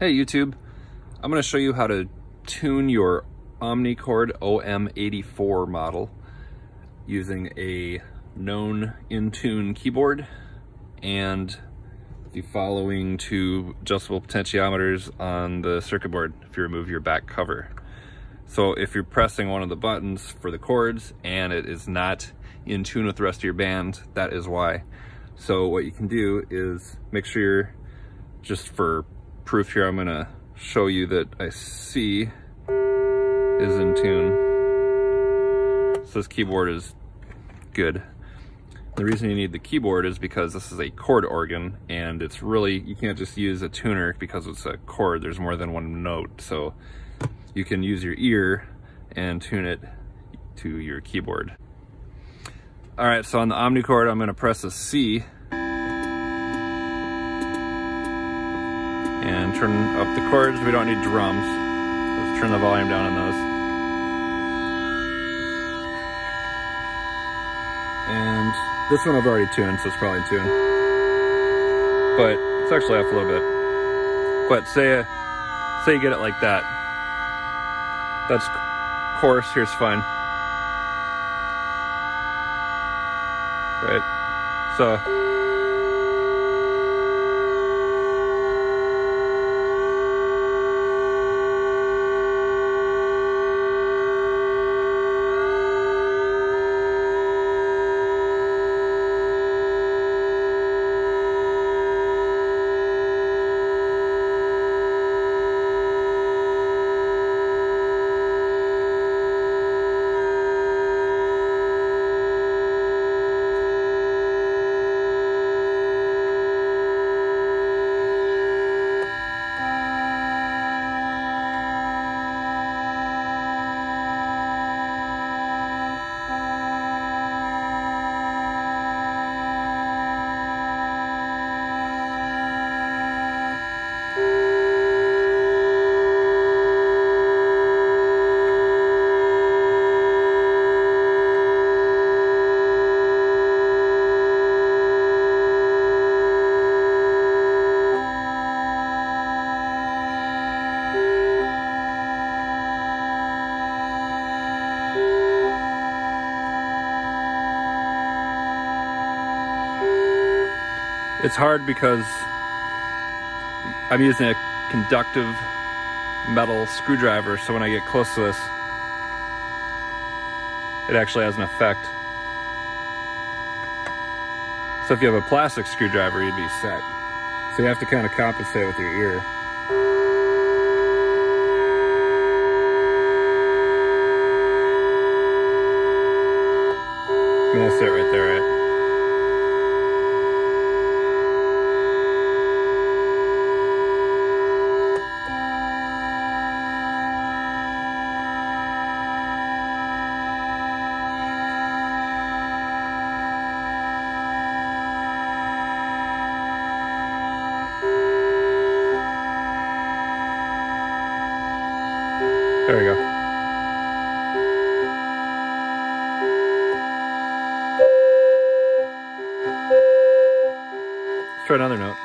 Hey YouTube, I'm going to show you how to tune your Omnichord OM84 model using a known Intune keyboard and the following two adjustable potentiometers on the circuit board if you remove your back cover. So if you're pressing one of the buttons for the chords and it is not in tune with the rest of your band, that is why. So what you can do is make sure you're, just for proof here, I'm gonna show you that I see is in tune. So this keyboard is good. The reason you need the keyboard is because this is a chord organ and it's really, you can't just use a tuner because it's a chord, there's more than one note. So you can use your ear and tune it to your keyboard. All right, so on the Omnichord, I'm gonna press a C and turn up the chords. We don't need drums. Let's turn the volume down on those. And this one I've already tuned, so it's probably tuned. But it's actually off a little bit. But say, say you get it like that. That's coarse, here's fine. right? So It's hard because I'm using a conductive metal screwdriver, so when I get close to this, it actually has an effect. So if you have a plastic screwdriver, you'd be set. So you have to kind of compensate with your ear. I mean, that's it right there, right? There we go. Let's try another note.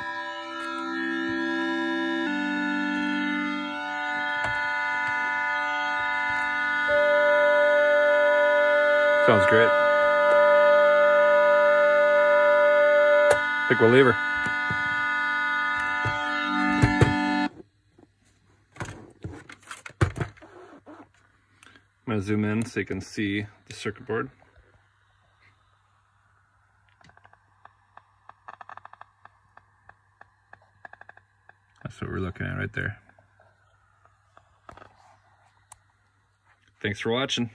Sounds great. I think we'll leave her. Going to zoom in so you can see the circuit board. That's what we're looking at right there. Thanks for watching.